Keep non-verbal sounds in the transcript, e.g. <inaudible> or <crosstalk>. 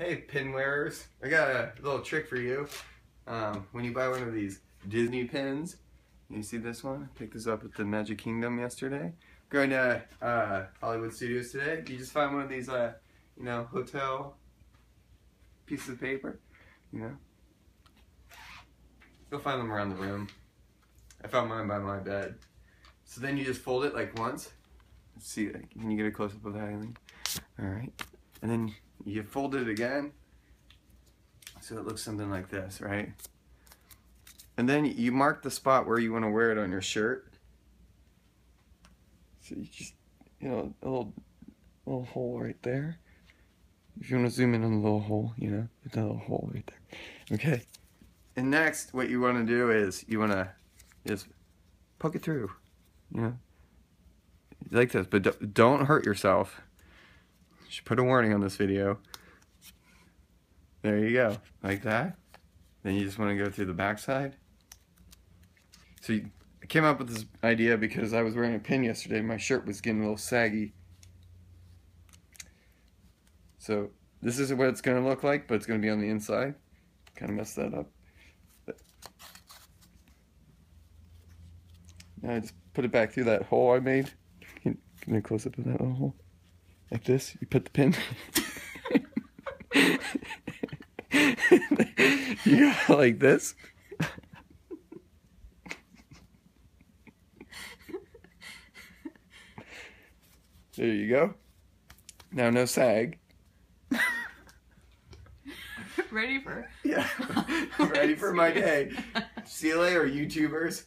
Hey, pin wearers. I got a little trick for you. Um, when you buy one of these Disney pins, you see this one? I picked this up at the Magic Kingdom yesterday. Going to uh, Hollywood Studios today. You just find one of these, uh, you know, hotel pieces of paper, you know. You'll find them around the room. I found mine by my bed. So then you just fold it like once. Let's see, can you get a close up of that, Eileen? All right. And then you fold it again. So it looks something like this right? And then you mark the spot where you want to wear it on your shirt. So you just you know a little little hole right there. If you want to zoom in on the little hole you know put that little hole right there. Okay. And next what you want to do is you want to just poke it through you know? Like this but don't hurt yourself should put a warning on this video. There you go, like that. Then you just want to go through the backside. So you, I came up with this idea because I was wearing a pin yesterday. My shirt was getting a little saggy. So this is what it's going to look like, but it's going to be on the inside. Kind of messed that up. Now I just put it back through that hole I made. Can, I close up of that hole? Like this. You put the pin. <laughs> you go like this. There you go. Now no sag. Ready for Yeah. <laughs> Ready for my day. <laughs> See you later, YouTubers.